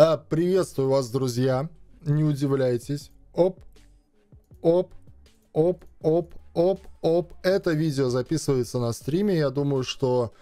А, приветствую вас, друзья. Не удивляйтесь. Оп, оп, оп, оп, оп, оп. Это видео записывается на стриме. Я думаю, что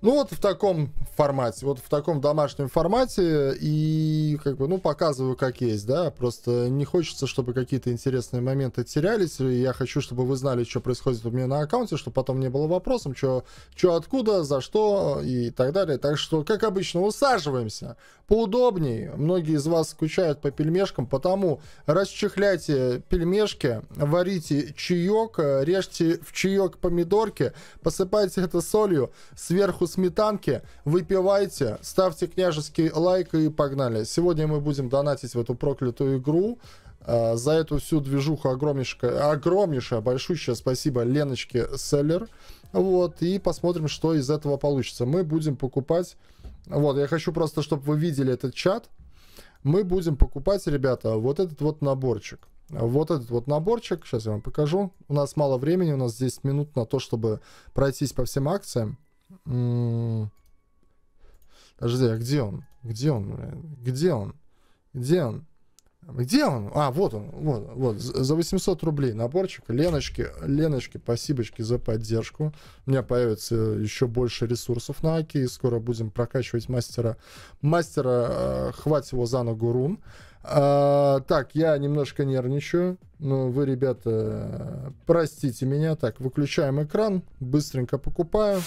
ну вот в таком формате, вот в таком домашнем формате и как бы, ну, показываю как есть, да, просто не хочется, чтобы какие-то интересные моменты терялись, и я хочу, чтобы вы знали, что происходит у меня на аккаунте, чтобы потом не было вопросом, что, что откуда, за что и так далее. Так что, как обычно, усаживаемся поудобнее. Многие из вас скучают по пельмешкам, потому расчехляйте пельмешки, варите чаек, режьте в чаек помидорки, посыпайте это солью, сверху сметанки, выпивайте, ставьте княжеский лайк и погнали. Сегодня мы будем донатить в эту проклятую игру. Uh, за эту всю движуху огромнейшее, огромнейшее, большущее спасибо Леночке Селлер. Вот, и посмотрим, что из этого получится. Мы будем покупать... Вот, я хочу просто, чтобы вы видели этот чат. Мы будем покупать, ребята, вот этот вот наборчик. Вот этот вот наборчик, сейчас я вам покажу. У нас мало времени, у нас 10 минут на то, чтобы пройтись по всем акциям. Подожди, а где он? Где он? Где он? Где он? Где он? А, вот он, вот, вот, за 800 рублей наборчик. Леночки, Леночки, спасибочки за поддержку. У меня появится еще больше ресурсов на Аки, и скоро будем прокачивать мастера, мастера, э, хватит его за ногу рун. А, так, я немножко нервничаю. Ну, вы, ребята, простите меня. Так, выключаем экран, быстренько покупаю.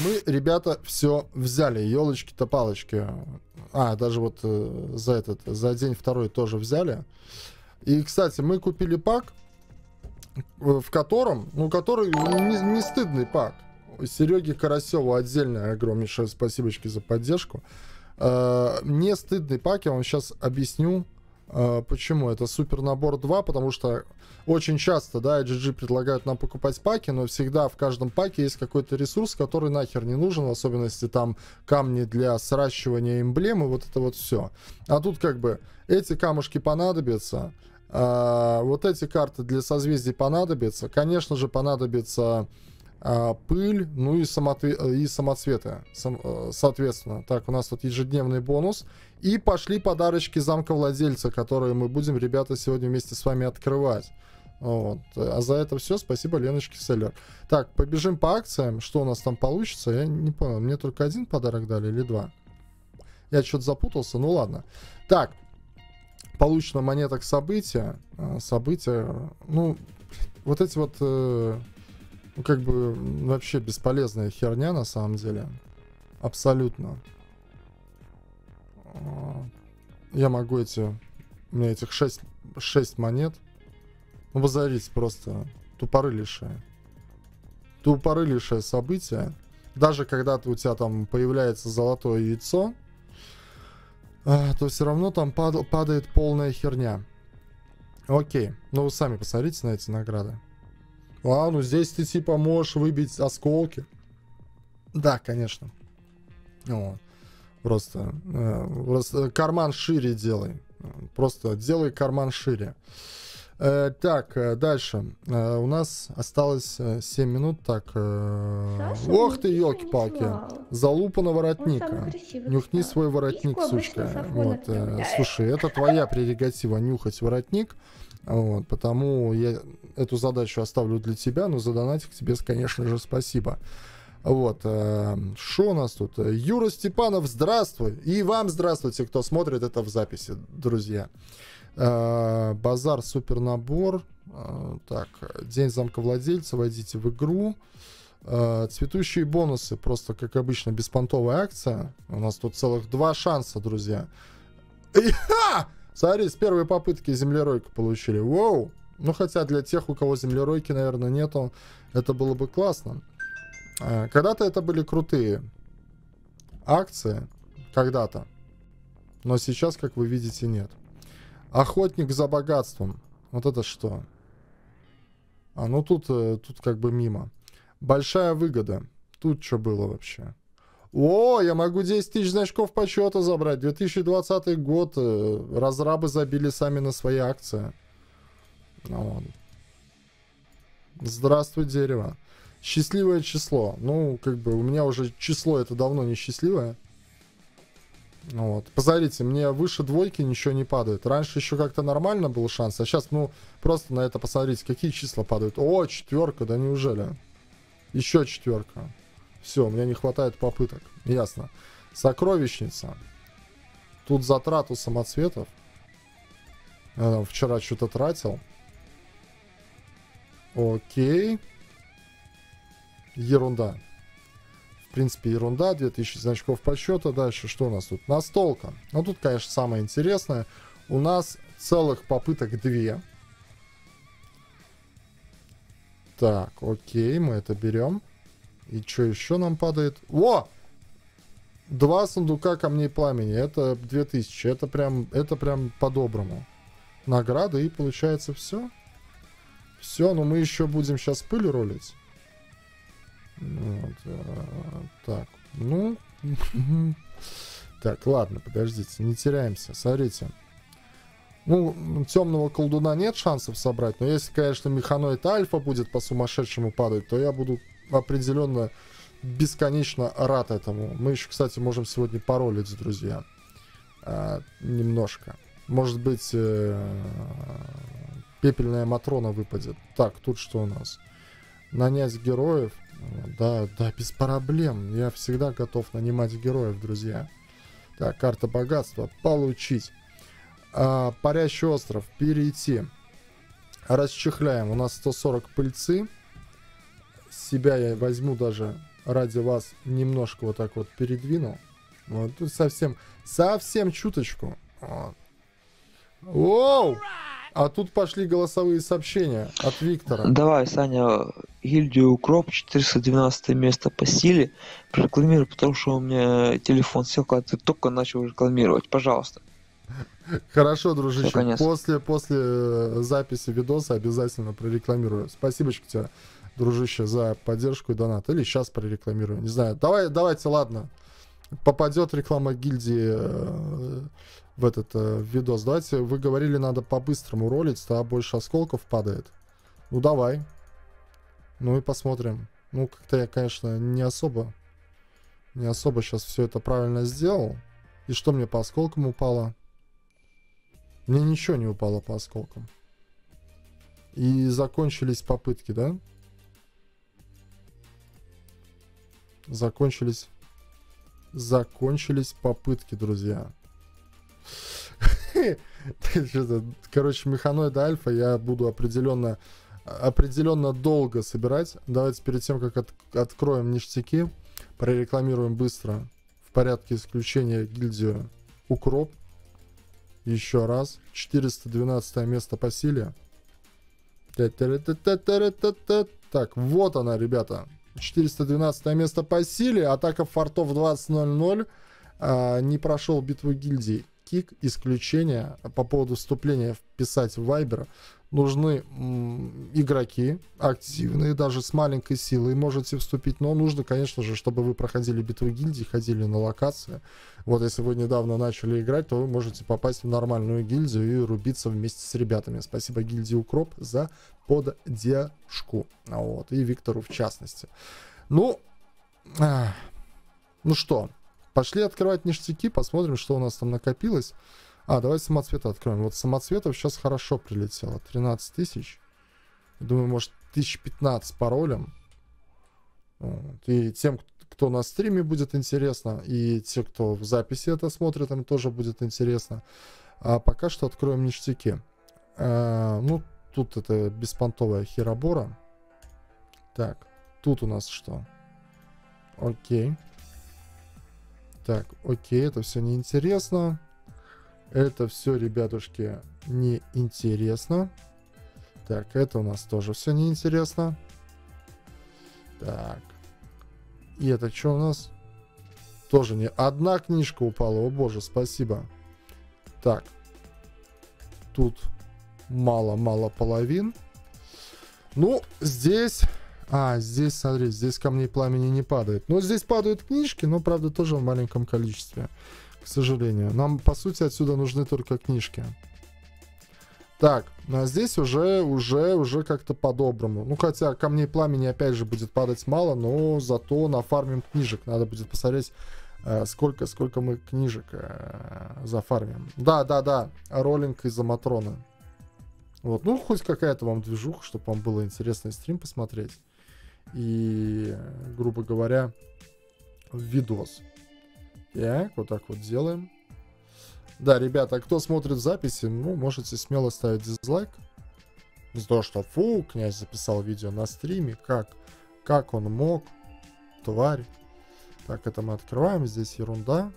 Мы, ребята, все взяли. Елочки-то палочки. А, даже вот э, за этот, за день второй тоже взяли. И, кстати, мы купили пак, в котором, ну, который не, не стыдный пак. Сереге Карасеву отдельное огромнейшее спасибочки за поддержку. Э, не стыдный пак, я вам сейчас объясню, э, почему. Это супер набор 2, потому что очень часто, да, GG предлагают нам покупать паки, но всегда в каждом паке есть какой-то ресурс, который нахер не нужен, в особенности там камни для сращивания эмблемы, вот это вот все. А тут как бы эти камушки понадобятся, а, вот эти карты для созвездий понадобятся, конечно же понадобится а, пыль, ну и, самотве... и самоцветы, сам... Э, соответственно. Так, у нас тут ежедневный бонус. И пошли подарочки замка владельца, которые мы будем, ребята, сегодня вместе с вами открывать. Вот. А за это все спасибо Леночке Селлер. Так, побежим по акциям. Что у нас там получится? Я не понял. Мне только один подарок дали или два? Я что-то запутался. Ну ладно. Так. Получено монеток события. А, события. Ну, вот эти вот... Э, ну, как бы вообще бесполезная херня на самом деле. Абсолютно. А, я могу эти... У меня этих 6, 6 монет ну, позарись просто. Тупорылейшее. Тупорылейшее событие. Даже когда у тебя там появляется золотое яйцо, а, то все равно там пад, падает полная херня. Окей. Ну, вы сами посмотрите на эти награды. А, ну здесь ты типа можешь выбить осколки. Да, конечно. Вот. Просто, э, просто карман шире делай. Просто делай карман шире. Э, так, э, дальше. У нас осталось 7 минут. Так. Э... Ох ты, елки-палки. Залупа на воротника. Нюхни свой воротник, сучка. Вот, слушай, это твоя прерогатива нюхать воротник. Вот, потому я эту задачу оставлю для тебя, но за донатик тебе, конечно же, спасибо. Вот, что у нас тут? Юра Степанов, здравствуй! И вам здравствуйте, кто смотрит это в записи, друзья. Э, базар супер набор. Э, так, день замка владельца. Войдите в игру. Э, цветущие бонусы. Просто, как обычно, беспонтовая акция. У нас тут целых два шанса, друзья. И, ха! Смотри, с первой попытки землеройку получили. Воу! Ну, хотя для тех, у кого землеройки, наверное, нету, это было бы классно. Когда-то это были крутые акции. Когда-то. Но сейчас, как вы видите, нет. Охотник за богатством. Вот это что? А, ну тут, э, тут как бы мимо. Большая выгода. Тут что было вообще? О, я могу 10 тысяч значков почета забрать. 2020 год. Э, разрабы забили сами на свои акции. Ну. Здравствуй, дерево. Счастливое число. Ну, как бы у меня уже число это давно не счастливое. Ну вот. Посмотрите, мне выше двойки ничего не падает. Раньше еще как-то нормально был шанс, а сейчас, ну, просто на это посмотрите, какие числа падают. О, четверка, да неужели? Еще четверка. Все, меня не хватает попыток. Ясно. Сокровищница. Тут затрату самоцветов. Я вчера что-то тратил. Окей. Ерунда. В принципе, ерунда. 2000 значков подсчета. Дальше что у нас тут? Настолка. Ну, тут, конечно, самое интересное. У нас целых попыток две. Так, окей, мы это берем. И что еще нам падает? О! Два сундука камней пламени. Это 2000. Это прям, это прям по-доброму. Награда и получается все. Все, но мы еще будем сейчас пыль ролить. Вот, а, так, ну... Так, ладно, подождите, не теряемся. Смотрите. Ну, темного колдуна нет шансов собрать, но если, конечно, механоид альфа будет по сумасшедшему падать, то я буду определенно бесконечно рад этому. Мы еще, кстати, можем сегодня паролить, друзья. А, немножко. Может быть, э, пепельная Матрона выпадет. Так, тут что у нас? Нанять героев. Да, да, без проблем. Я всегда готов нанимать героев, друзья. Так, карта богатства. Получить. А, парящий остров. Перейти. Расчехляем. У нас 140 пыльцы. Себя я возьму даже ради вас немножко вот так вот передвину. Вот тут совсем, совсем чуточку. Вот. Воу! А тут пошли голосовые сообщения от Виктора. Давай, Саня, гильдию Укроп, 412 место по силе, прорекламируй, потому что у меня телефон сел, когда ты только начал рекламировать. Пожалуйста. Хорошо, дружище. После, после э, записи видоса обязательно прорекламирую. Спасибо тебе, дружище, за поддержку и донат. Или сейчас прорекламирую. Не знаю. Давай, давайте, ладно. Попадет реклама гильдии э, в этот э, видос. Давайте, вы говорили, надо по-быстрому ролить, тогда больше осколков падает. Ну, давай. Ну и посмотрим. Ну, как-то я, конечно, не особо, не особо сейчас все это правильно сделал. И что мне по осколкам упало? Мне ничего не упало по осколкам. И закончились попытки, да? Закончились. Закончились попытки, друзья. Короче, механоид альфа я буду определенно определенно долго собирать. Давайте перед тем, как от, откроем ништяки, прорекламируем быстро в порядке исключения гильдию Укроп. Еще раз. 412 место по силе. Так, вот она, ребята. 412 место по силе. Атака фортов 20.00. А, не прошел битву гильдий кик, исключение по поводу вступления вписать в Viber. Нужны игроки активные, даже с маленькой силой можете вступить, но нужно, конечно же, чтобы вы проходили битвы гильдии, ходили на локации. Вот если вы недавно начали играть, то вы можете попасть в нормальную гильдию и рубиться вместе с ребятами. Спасибо гильдии Укроп за поддержку. Вот, и Виктору в частности. Ну, ну что, Пошли открывать ништяки, посмотрим, что у нас там накопилось. А, давай самоцветы откроем. Вот самоцветов сейчас хорошо прилетело. 13 тысяч. Думаю, может, 1015 паролем. Вот. И тем, кто на стриме будет интересно, и те, кто в записи это смотрит, им тоже будет интересно. А пока что откроем ништяки. А, ну, тут это беспонтовая херобора. Так, тут у нас что? Окей. Так, окей, это все неинтересно. Это все, ребятушки, неинтересно. Так, это у нас тоже все неинтересно. Так. И это что у нас? Тоже не... Одна книжка упала, о боже, спасибо. Так. Тут мало-мало половин. Ну, здесь а, здесь, смотри, здесь камней пламени не падает. Но здесь падают книжки, но, правда, тоже в маленьком количестве. К сожалению. Нам, по сути, отсюда нужны только книжки. Так, а здесь уже, уже, уже как-то по-доброму. Ну, хотя камней пламени, опять же, будет падать мало, но зато нафармим книжек. Надо будет посмотреть, э, сколько, сколько мы книжек э, зафармим. Да, да, да, роллинг из-за Матроны. Вот, ну, хоть какая-то вам движуха, чтобы вам было интересный стрим посмотреть. И, грубо говоря, видос. Так, вот так вот делаем. Да, ребята, кто смотрит записи, ну, можете смело ставить дизлайк. За то, что фу, князь записал видео на стриме, как, как он мог, тварь. Так, это мы открываем, здесь ерунда.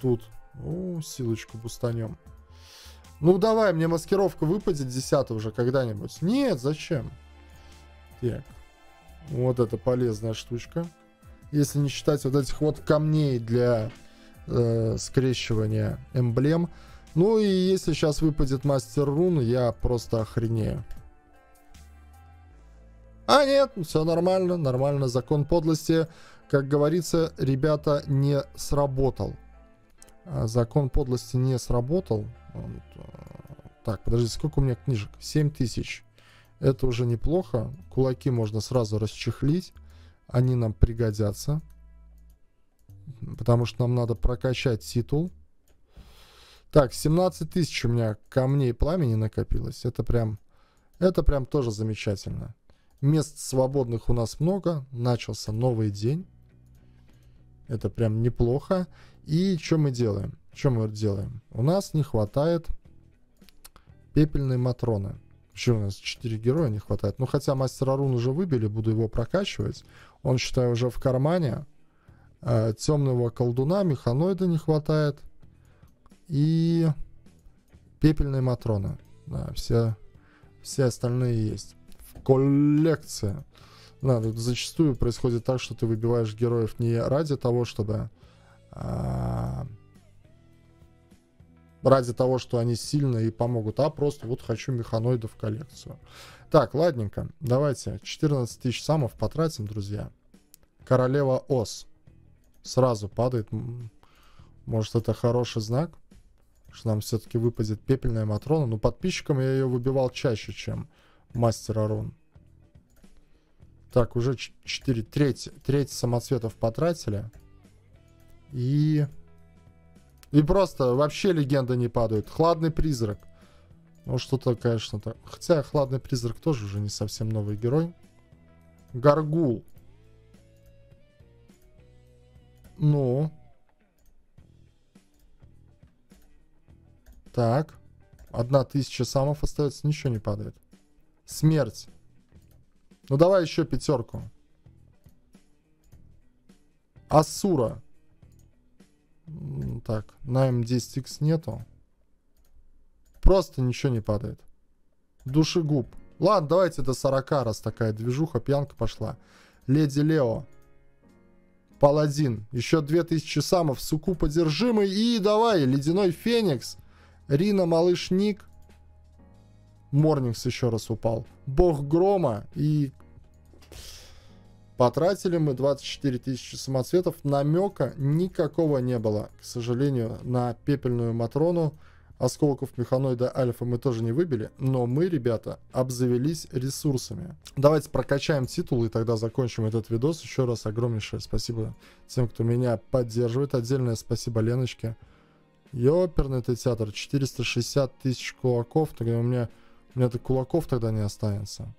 Тут, ну, силочку бустанем. Ну, давай, мне маскировка выпадет 10 уже когда-нибудь. Нет, зачем? Так, вот это полезная штучка. Если не считать вот этих вот камней для э, скрещивания эмблем. Ну и если сейчас выпадет мастер рун, я просто охренею. А нет, все нормально, нормально. Закон подлости, как говорится, ребята, не сработал. А закон подлости не сработал. Вот. Так, подожди, сколько у меня книжек? 7 тысяч. Это уже неплохо. Кулаки можно сразу расчехлить. Они нам пригодятся. Потому что нам надо прокачать титул. Так, 17 тысяч у меня камней пламени накопилось. Это прям, это прям тоже замечательно. Мест свободных у нас много. Начался новый день. Это прям неплохо. И что мы делаем? Что мы делаем? У нас не хватает пепельной Матроны. Еще у нас 4 героя не хватает. Ну, хотя мастера рун уже выбили, буду его прокачивать. Он, считаю, уже в кармане. Э, темного колдуна, механоида не хватает и пепельные матроны. Да, все, все остальные есть. В коллекции. Да, зачастую происходит так, что ты выбиваешь героев не ради того, чтобы... А, ради того, что они сильные и помогут, а просто вот хочу механоидов в коллекцию. Так, ладненько, давайте 14 тысяч самов потратим, друзья. Королева Ос. Сразу падает. Может, это хороший знак? что нам все-таки выпадет пепельная Матрона. Но подписчикам я ее выбивал чаще, чем Мастер Арон. Так, уже 4, треть, треть самоцветов потратили. И... И просто вообще легенда не падает. Хладный призрак. Ну, что-то, конечно, так. Хотя Хладный призрак тоже уже не совсем новый герой. Гаргул. Ну, Так. Одна тысяча самов остается, ничего не падает. Смерть. Ну давай еще пятерку. Асура. Так, на М10X нету. Просто ничего не падает. Душегуб. Ладно, давайте до 40, раз такая движуха, пьянка пошла. Леди Лео. Паладин. Еще 2000 самов, суку подержимый. И давай, Ледяной Феникс. Рина, малыш Ник. Морнингс еще раз упал. Бог Грома и... Потратили мы 24 тысячи самоцветов. Намека никакого не было, к сожалению, на пепельную Матрону. Осколков механоида Альфа мы тоже не выбили, но мы, ребята, обзавелись ресурсами. Давайте прокачаем титул и тогда закончим этот видос. Еще раз огромнейшее спасибо тем, кто меня поддерживает. Отдельное спасибо Леночке. Ёперный ты театр, 460 тысяч кулаков, тогда у меня, у меня-то кулаков тогда не останется.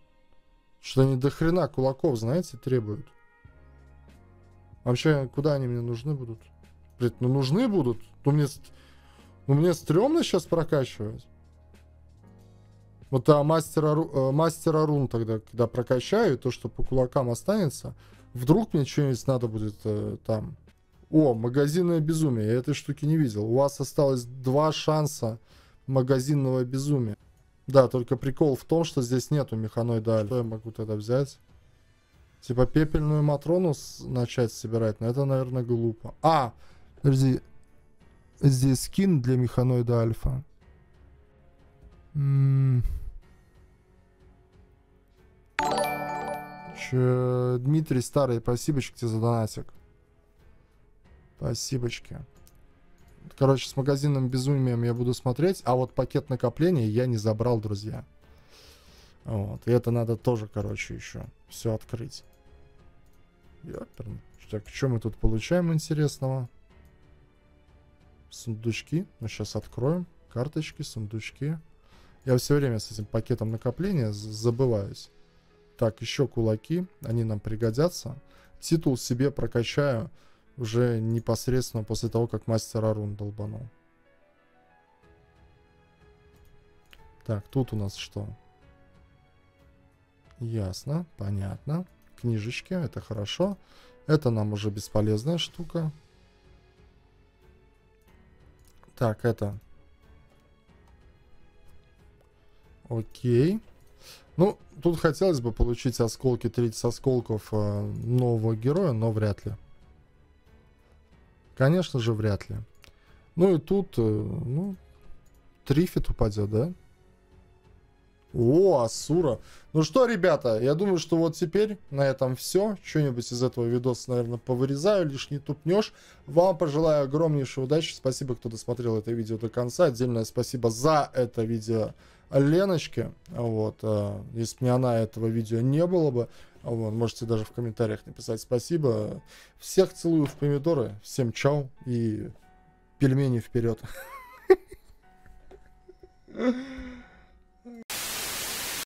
Что они до хрена кулаков, знаете, требуют. Вообще, куда они мне нужны будут? Блин, ну нужны будут. Ну мне, ну мне стрёмно сейчас прокачивать. Вот а мастера, э, мастера рун тогда, когда прокачаю, то, что по кулакам останется, вдруг мне что-нибудь надо будет э, там о, магазинное безумие. Я этой штуки не видел. У вас осталось два шанса магазинного безумия. Да, только прикол в том, что здесь нету механоида Что я могу тогда взять? Типа пепельную Матрону начать собирать, но это, наверное, глупо. А, подожди. Здесь скин для механоида Альфа. М Че, Дмитрий Старый, спасибо тебе за донатик. Спасибочки. Короче, с магазинным безумием я буду смотреть, а вот пакет накопления я не забрал, друзья. Вот, и это надо тоже, короче, еще все открыть. Ёперный. Так, что мы тут получаем интересного? Сундучки. Ну, сейчас откроем. Карточки, сундучки. Я все время с этим пакетом накопления забываюсь. Так, еще кулаки. Они нам пригодятся. Титул себе прокачаю уже непосредственно после того, как мастер Арун долбанул. Так, тут у нас что? Ясно, понятно. Книжечки, это хорошо. Это нам уже бесполезная штука. Так, это... Окей. Ну, тут хотелось бы получить осколки, 30 осколков э, нового героя, но вряд ли. Конечно же, вряд ли. Ну и тут, э, ну, Трифит упадет, да? О, Асура. Ну что, ребята, я думаю, что вот теперь на этом все. Что-нибудь из этого видоса, наверное, повырезаю, лишний тупнешь. Вам пожелаю огромнейшей удачи. Спасибо, кто досмотрел это видео до конца. Отдельное спасибо за это видео Леночке. Вот, э, если бы не она, этого видео не было бы. Вот, можете даже в комментариях написать спасибо. Всех целую в помидоры. Всем чау и пельмени вперед.